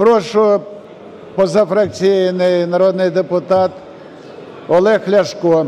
Прошу позафракційний народний депутат Олег Ляшко.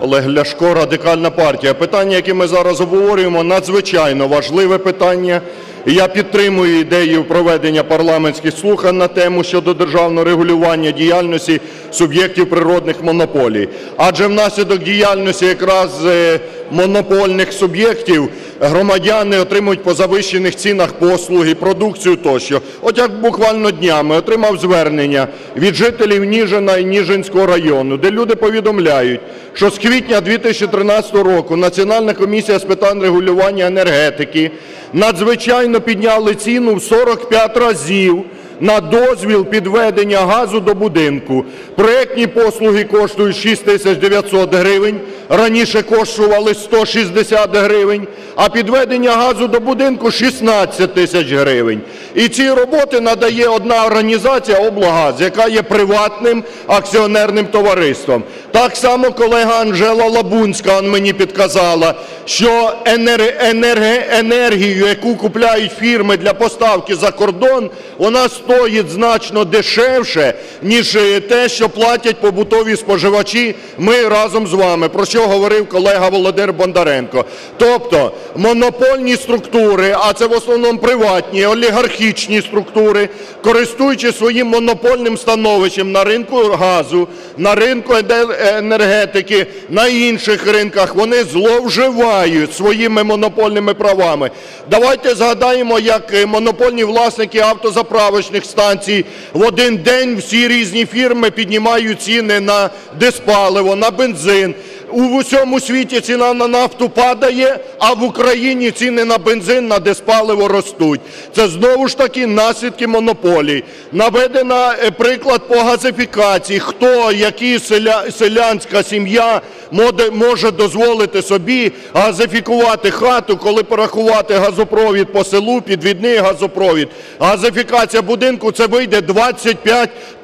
Олег Ляшко, Радикальна партія. Питання, яке ми зараз обговорюємо, надзвичайно важливе питання. Я підтримую ідею проведення парламентських слухань на тему щодо державного регулювання діяльності суб'єктів природних монополій. Адже внаслідок діяльності якраз е, монопольних суб'єктів громадяни отримують по завищених цінах послуги, продукцію тощо. От як буквально днями отримав звернення від жителів Ніжина і Ніжинського району, де люди повідомляють, що з квітня 2013 року Національна комісія з питань регулювання енергетики надзвичайно підняли ціну в 45 разів на дозвіл підведення газу до будинку. Проектні послуги коштують 6 тисяч 900 гривень, раніше коштували 160 гривень, а підведення газу до будинку – 16 тисяч гривень. І ці роботи надає одна організація «Облгаз», яка є приватним акціонерним товариством. Так само колега Анжела Лабунська мені підказала, що енергію, яку купляють фірми для поставки за кордон, вона стоїть значно дешевше, ніж е, те, що платять побутові споживачі, ми разом з вами, про що говорив колега Володимир Бондаренко. Тобто монопольні структури, а це в основному приватні, олігархічні структури, користуючись своїм монопольним становищем на ринку газу, на ринку енергетики, на інших ринках, вони зловживають своїми монопольними правами. Давайте згадаємо, як е, монопольні власники автозаправочних станцій в один день всі різні фірми піднімають ціни на диспаливо, на бензин. У всьому світі ціна на нафту падає, а в Україні ціни на бензин, на диспаливо ростуть. Це знову ж таки наслідки монополій. Наведена е, приклад по газифікації. Хто, які селя, селянська сім'я може дозволити собі газифікувати хату, коли порахувати газопровід по селу, підвідний газопровід. Газифікація будинку – це вийде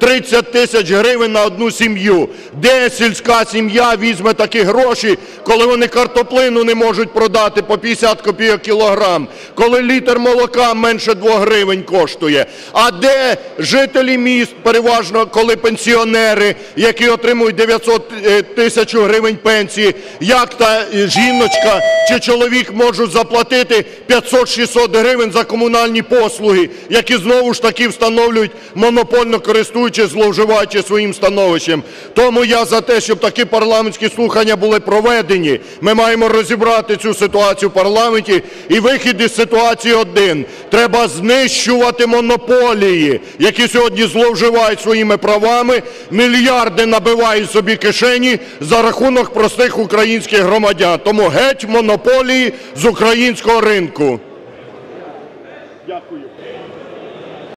25-30 тисяч гривень на одну сім'ю. Де сільська сім'я візьме такі гроші, коли вони картоплину не можуть продати по 50 копійок кілограм, коли літр молока менше 2 гривень коштує? А де жителі міст, переважно коли пенсіонери, які отримують 900 е, тисяч гривень пенсії, як та е, жіночка чи чоловік можуть заплатити 500-600 гривень за комунальні послуги, які знову ж таки встановлюють монопольно користуючись, зловживаючи своїм становищем. Тому я за те, щоб такі парламентські слухання були проведені. Ми маємо розібрати цю ситуацію в парламенті. І вихід із ситуації один. Треба знищувати монополії, які сьогодні зловживають своїми правами, мільярди набивають собі кишені за рахунок простих українських громадян. Тому геть монополії з українського ринку. Дякую.